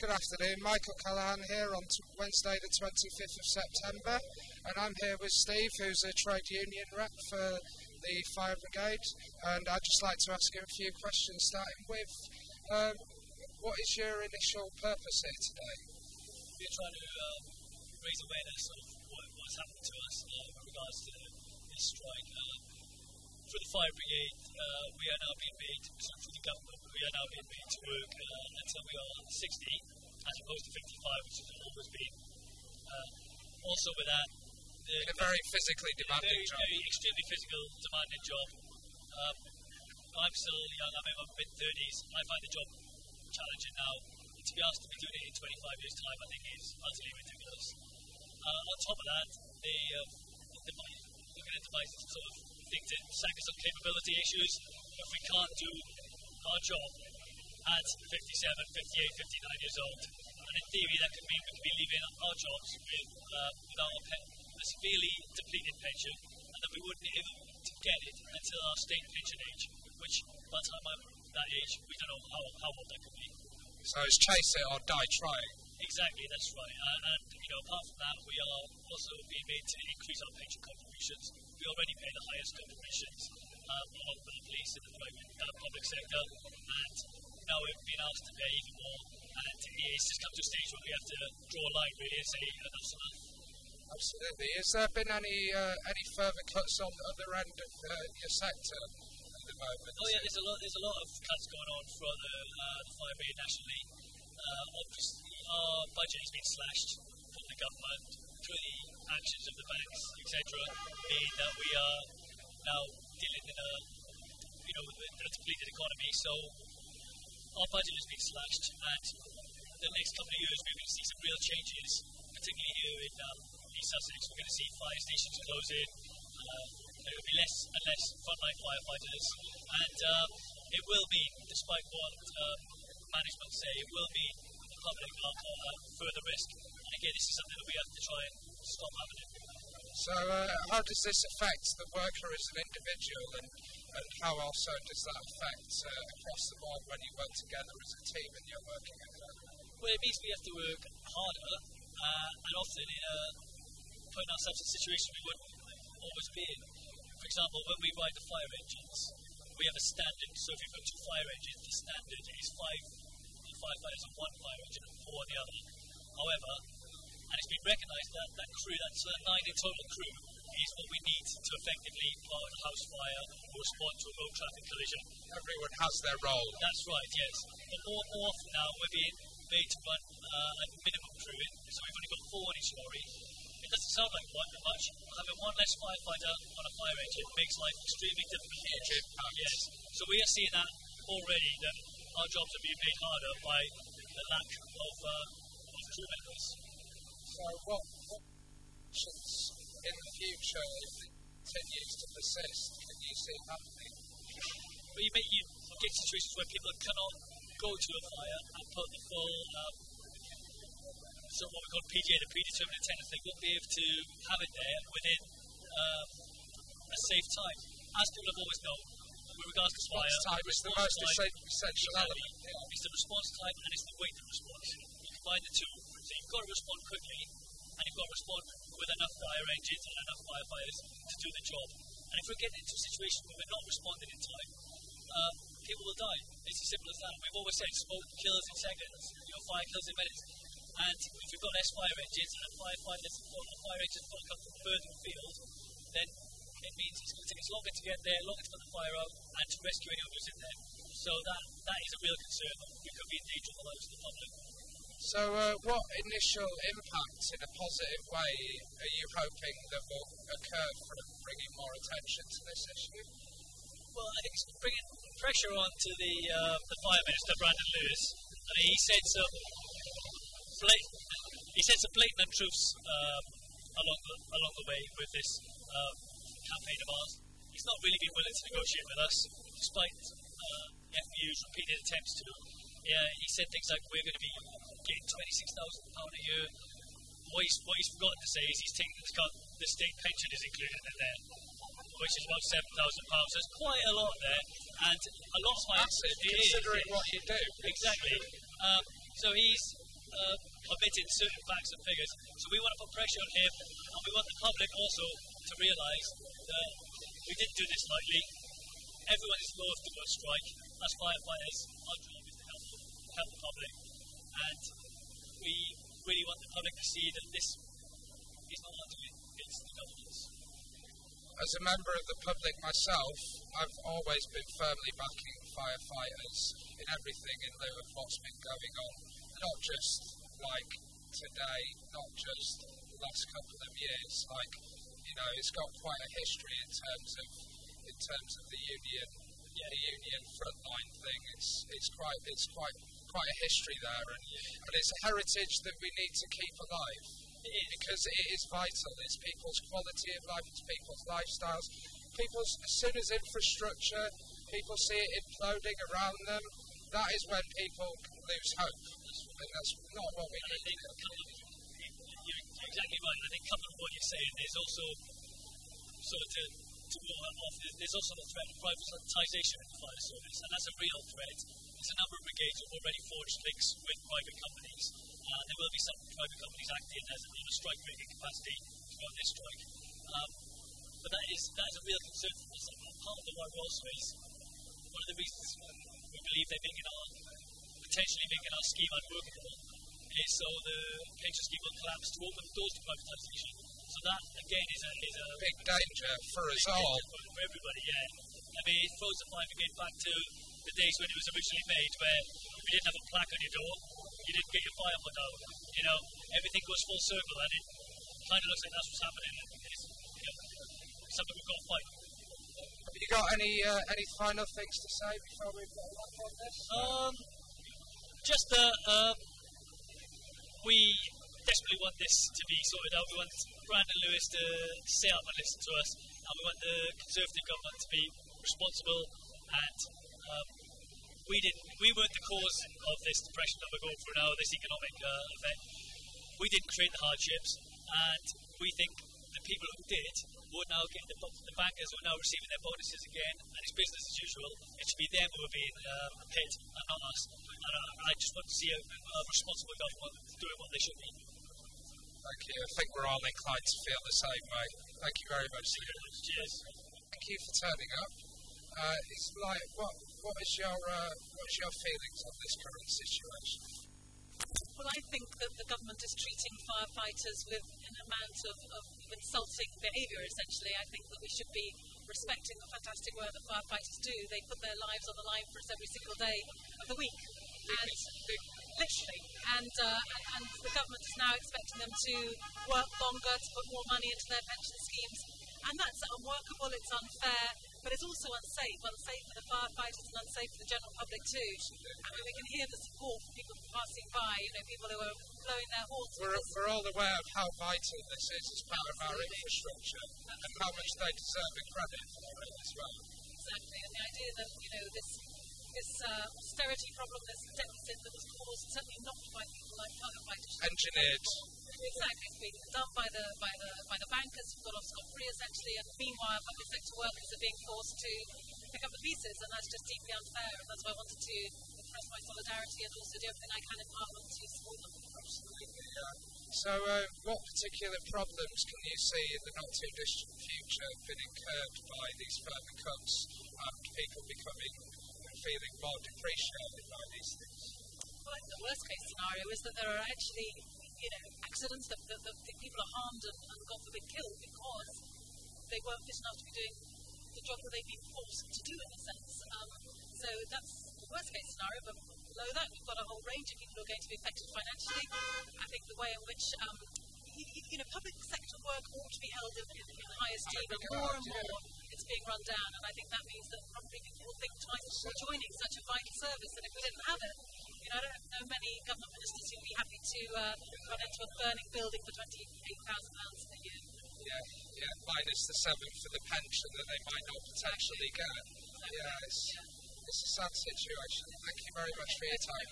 Good afternoon, Michael Callahan here on Wednesday, the 25th of September, and I'm here with Steve, who's a trade union rep for the fire brigade. And I'd just like to ask you a few questions, starting with um, what is your initial purpose here today? We're trying to um, raise awareness of what, what's happened to us uh, with regards to this strike. Uh, for the fire brigade, uh, we are now being made, so for the government, we are now being made to work uh, until we are 60, as opposed to 55, which has always been. Uh, also, with that, the, a very physically demanding very, job. very extremely physical, demanding job. Um, I'm still young, I'm in my mid 30s. I find the job challenging now. To be asked to be doing it in 25 years' time, I think is utterly ridiculous. Uh, on top of that, the, um, the device, looking at devices sort of sack us of capability issues. If we can't do our job at 57, 58, 59 years old, and in theory that could mean we could be leaving our jobs with, uh, pen, a severely depleted pension, and that we wouldn't be able to get it until our state pension age, which by the time I'm that age, we don't know how, how old that could be. So it's chase it or die trying. Exactly, that's right. And, and you know, apart from that, we are also being made to increase our pension contributions. We already pay the highest contributions um, along with the police in the private uh, public sector, and now we're being asked to pay even more. And it's just come to a stage where we have to draw a line really and say enough's enough. Absolutely. Has there been any uh, any further cuts on the other end of uh, your sector at the moment? Oh yeah, there's a lot. There's a lot of cuts going on for the, uh, the fire brigade nationally. Uh, obviously, our budget has been slashed from the government actions of the banks, etc. Meaning that we are now dealing in a you know with a depleted economy. So our budget has been slashed, and the next couple of years we're going to see some real changes, particularly here in um, East Sussex. We're going to see fire stations closing. Uh, there will be less and less frontline firefighters, and um, it will be, despite what um, management say, it will be the public at further risk. And again, this is something that we have to try and. So, uh, how does this affect the worker as an individual, and, and how also does that affect uh, across the board when you work together as a team and you're working home? Well, it means we have to work harder, uh, and often in a, putting ourselves in a situation we wouldn't always be in. For example, when we ride the fire engines, we have a standard. So if you've got two fire engines, the standard is five firefighters on one fire engine and four on the other. However, and it's been recognised that that crew, that's uh, nine in total crew, is what we need to effectively out a house fire or respond to a road traffic collision. Everyone has their role. That's right, yes. But more, more often now, we're being made to run uh, a minimum crew in, so we've only got four on each lorry. It doesn't sound like quite that much. But having one less firefighter on a fire engine makes life extremely difficult. Huge impact. Yes. So we are seeing that already, that our jobs are being made harder by the lack of, uh, of crew members. So, what, what in the future, if it continues to persist, can you see happening? But you, may, you get situations where people cannot go to a fire and put the full, um, so what we call PDA, the predetermined attendance, they won't be able to have it there within um, a safe time. As people have always known, with regards to fire, Response time is the response most essential element. It's the response time and it's the weight of response. You combine the two. So you've got to respond quickly and you've got to respond with enough fire engines and enough firefighters to do the job. And if we get into a situation where we're not responding in time, uh, people will die. It's as simple as that. We've always said smoke kills in seconds, you know, fire kills in minutes. And if we've got less fire engines and firefighters or fire engines don't come from further afield, then it means it's going to take us longer to get there, longer to put the fire out, and to rescue any others in there. So that that is a real concern. We could be in danger the lives of the public. So, uh, what initial impact in a positive way are you hoping that will occur from bringing more attention to this issue? Well, I think it's bringing pressure on to the uh, the Fire Minister, Brandon Lewis. I mean, he said some blat- he said some blatant untruths um, along the along the way with this um, campaign of ours. He's not really been willing to negotiate with us, despite uh, FBU's repeated attempts to. Yeah, he said things like we're going to be getting twenty six thousand pound a year. What he's, what he's forgotten to say is he's taken the, the state pension is included in there which is about seven thousand pounds. So it's quite a lot there, and a lot of my Massive, considering it is. what you do. Exactly. Um, so he's uh, omitted certain facts and figures. So we want to put pressure on him, and we want the public also to realise that we didn't do this lightly. Everyone is forced to go on strike. As firefighters, help the public, and we really want the public to see that this is not doing, it's the government's. As a member of the public myself, I've always been firmly backing firefighters in everything in lieu of what's been going on. Not just like today, not just the last couple of years. Like, you know, it's got quite a history in terms of in terms of the union, yeah, the union frontline thing. It's it's quite it's quite quite a history there, and, and it's a heritage that we need to keep alive because it is vital. It's people's quality of life, it's people's lifestyles. People's as soon as infrastructure, people see it imploding around them. That is when people lose hope, and that's not what we need. you're exactly right. And I think coming from what you're saying, there's also sort of to, off, there's- also the threat of privatisation in the fire service, and that's a real threat. There's a number of brigades who have already forged links with private companies. Uh, there will be some private companies acting as in a strike breaking capacity throughout this strike. Um, but that is that is a real concern for us. And part of the why also is one of the reasons we believe they're making our potentially making our scheme unworkable is so the pension scheme will collapse to open the doors to privatisation. So that again is a is a Big danger for us all. for, everybody, yeah. I mean, it throws the fire brigade back to the days when it was originally made, where you didn't have a plaque on your door, you didn't get your fire put out. You know, everything goes full circle, and it kind of looks like that's what's happening. It's, you know, something we've got to fight. Have you got any uh, any final things to say before we wrap on this? Um, just that um, we desperately want this to be sorted out. We want Brandon Lewis to sit up and listen to us, and we want the Conservative government to be responsible. And um, we didn't, we weren't the cause of this depression that we're going through now, this economic uh, event. We didn't create the hardships, and we think the people who did will now get the, the bankers who are now receiving their bonuses again, and it's business as usual. It should be them who are being um, hit, and not us. And I, I just want to see a, a responsible government doing what they should be. Thank you. I think we're all inclined to feel the same way. Thank you very much. Cheers. Thank you for turning up. Uh, it's like what what is your uh, what's your feelings on this current situation? Well, I think that the government is treating firefighters with an amount of, of insulting behaviour, essentially. I think that we should be respecting the fantastic work that firefighters do. They put their lives on the line for us every single day of the week. And literally. And, uh, and, and the government is now expecting them to work longer, to put more money into their pension schemes. And that's unworkable, it's unfair, but it's also unsafe. Unsafe for the firefighters and unsafe for the general public too. I mean, we can hear the support from people passing by, you know, people who are blowing their horns. We're, we're all aware of how vital this is as part of our infrastructure and how much they deserve the credit for it as well. Exactly, and the idea that you know this this uh, austerity problem, this deficit that was caused certainly not by people like firefighters. Engineered. Exactly, it's been done by the by the by the bankers who got off scot free essentially, and meanwhile public sector workers are being forced to pick up the pieces, and that's just deeply unfair. And that's why I wanted to express my solidarity and also do everything I can in Parliament to support them. So, uh, what particular problems can you see in the not too distant future being incurred by these further cuts and people becoming and feeling more depreciated by these things? Well, the worst case scenario is that there are actually, you know, accidents that, that, that, that people are harmed and, and God forbid killed because they weren't fit enough to be doing the job that they've been forced to do in a sense. Um, so that's the worst case scenario. But below that, we've got a whole range of people who are going to be affected financially. I think the way in which um, you, know, public sector work ought to be held in, in, in the highest esteem, and more and more it's being run down. And I think that means that probably people will think twice before joining such a vital service. And if we didn't have it, you know, I don't know many government ministers who'd be happy to uh, run into a burning building for twenty-eight thousand pounds a year. Yeah, yeah, minus the seven for the pension that they might not potentially get. Yeah, it's, it's a sad situation. Thank you very much for your time.